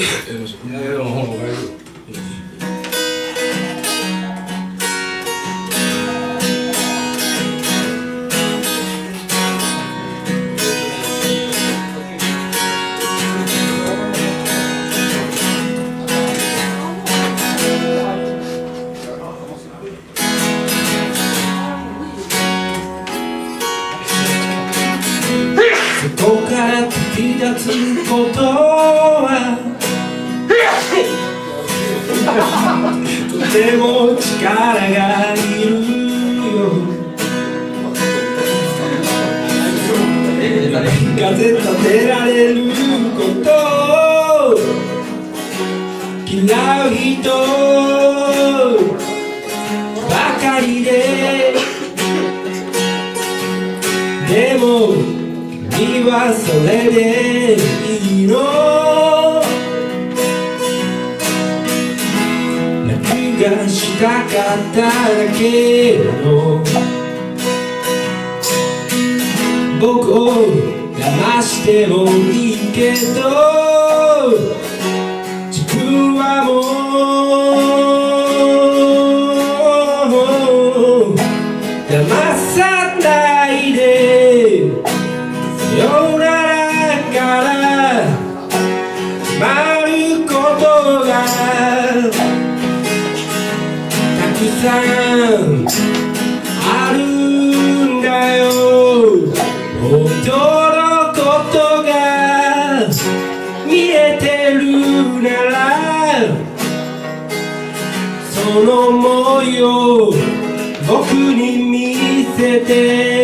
It was real hard. でも力がいるよ風立てられることを嫌う人ばかりででも君はそれでいいのがしたかっただけの。僕を騙してもいいけど。よ僕に見せて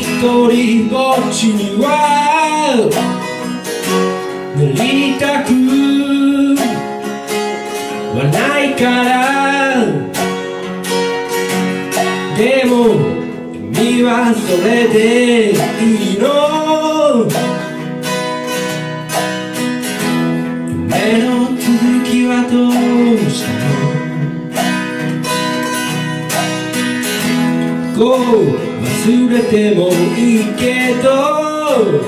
一人ぼっちにはなりたくはないから。でも君はそれでいいの。を忘れてもいいけど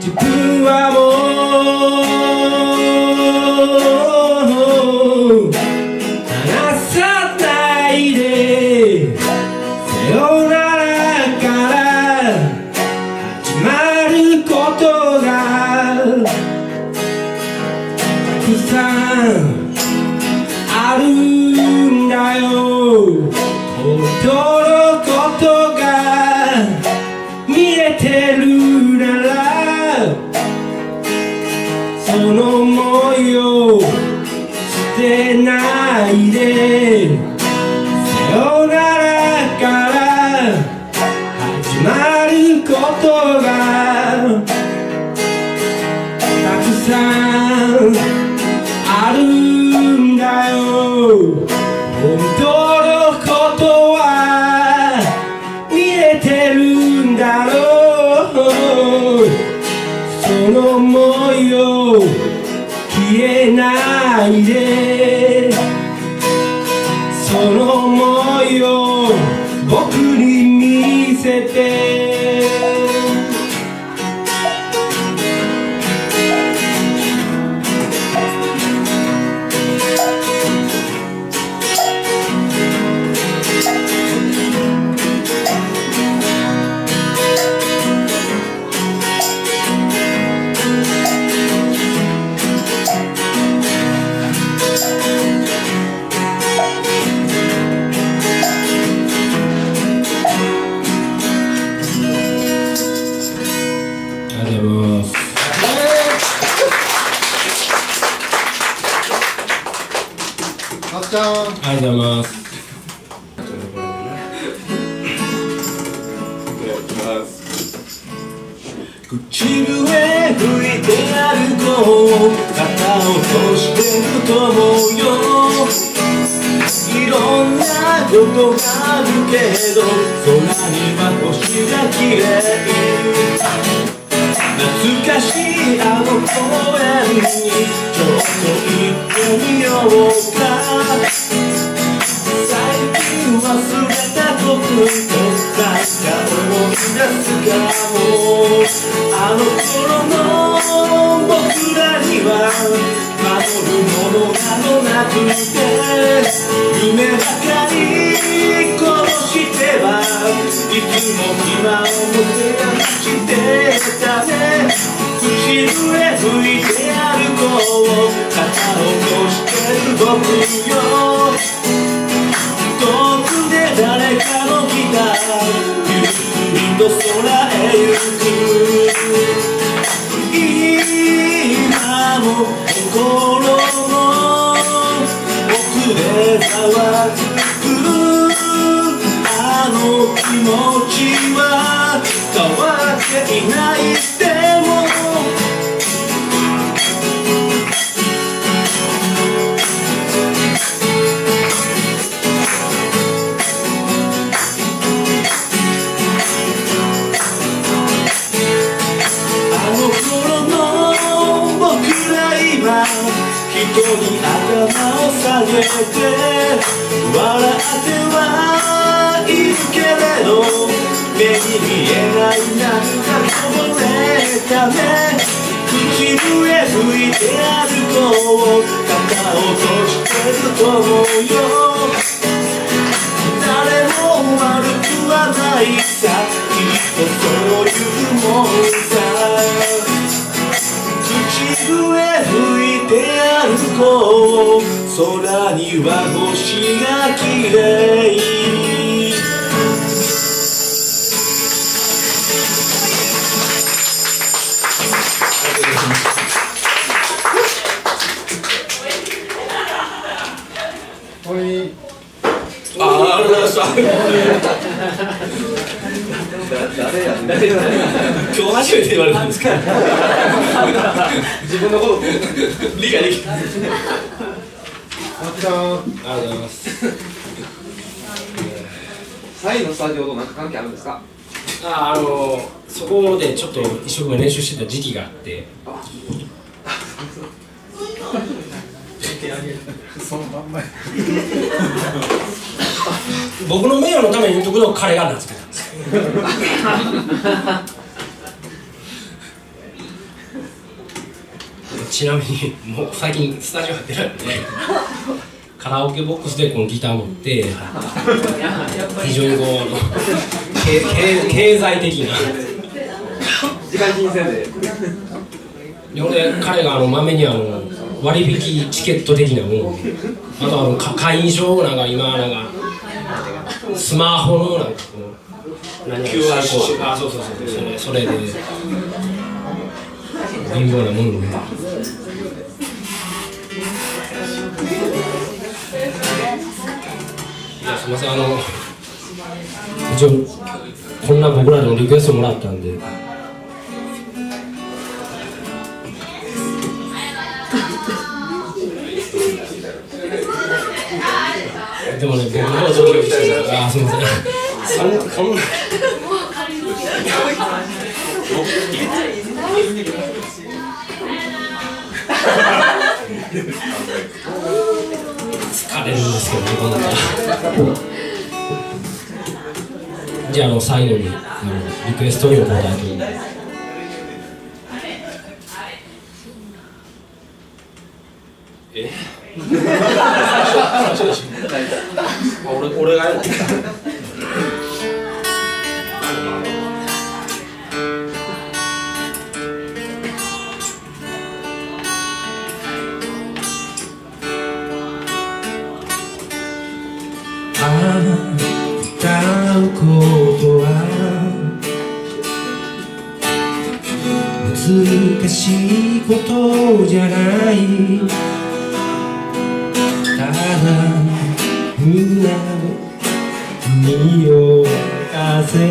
自分はもうあっちゃんありがとうございますいただきます唇へ吹いて歩こう肩を落してると思うよいろんなことがあるけど空には星が綺麗懐かしいあの公園にちょっと行ってみよう。たことと何か思い出すかもあの頃の僕らには守るものなどなくて夢ばかり殺してはいつも今を持て出してたね。口笛吹いて歩こう。肩を落してる僕よ。と空へ行く今も心の奥でざわつくあの気持ちは変わっていない誰も悪くはないさ。きっとそういうもんさ口笛吹いて歩こう。空には星が綺麗。誰や誰や今日初めて言われたんですか？自分のこと。理解できたありがとうございますサイのスタジオと何か関係あるんですか？ああのそこでちょっと一生懸命練習してた時期があって。そのまんまや僕の名誉のために言うとくと彼が名付けたんです。よ ちなみにもう最近スタジオ入ってないんでカラオケボックスでこのギター持って非常にこう経済的な。時間気にせんで。で彼があのまめにあの割引チケット的なものあとあのか会員証なんか今なんかスマホのなんかこう何 QR コード。あそうそうそうそれそれで。貧乏なもんで。いやすいません。あの一応こんな僕らでもリクエストもらったんででもね、僕の状況してあ、すみません。そんなこんな。疲れるんですけどね、こんなじゃあ、あの、最後に、あの、リクエストにお答えという。え俺俺がやる。歌うことは難しいことじゃない。玉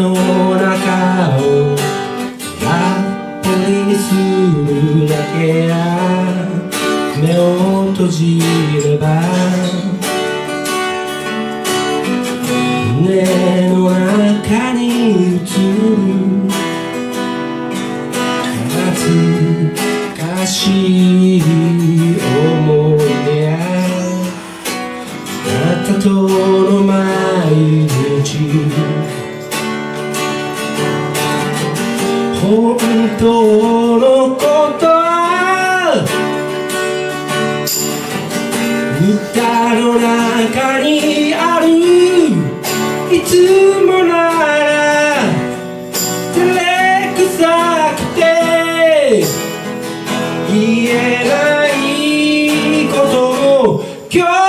の中をラッポにするだけや。目を閉じれば胸の中に映る。かしいさくて。言えないことを今日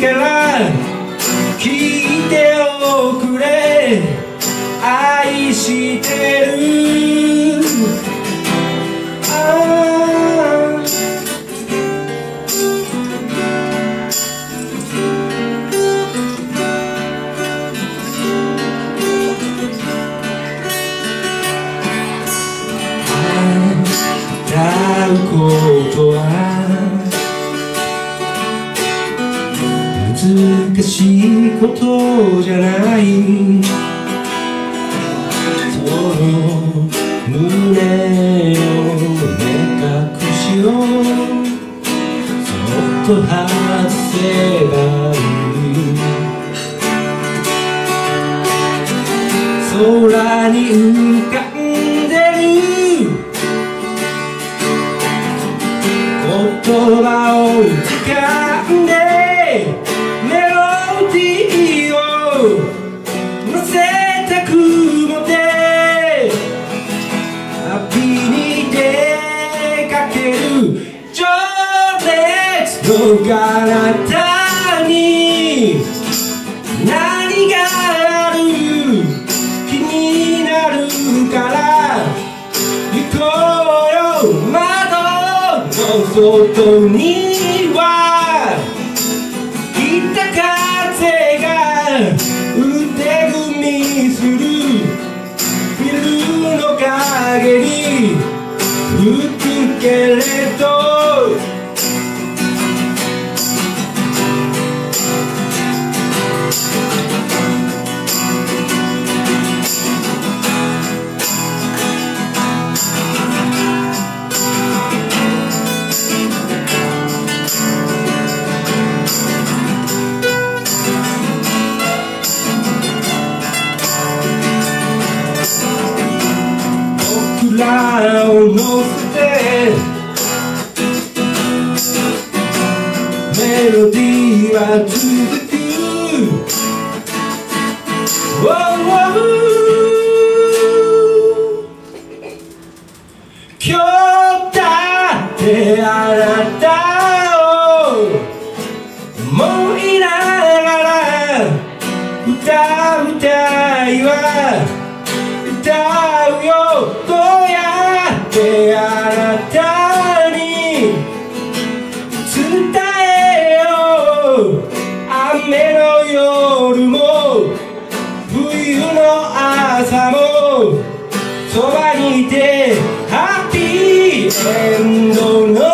から聞いておくれ。愛してる。難しいことじゃない。その胸の目隠しをそっと外せばいい。空に浮かんでる。言葉を掴ん熱の彼方に何がある気になるから行こうよ窓の外にピーエ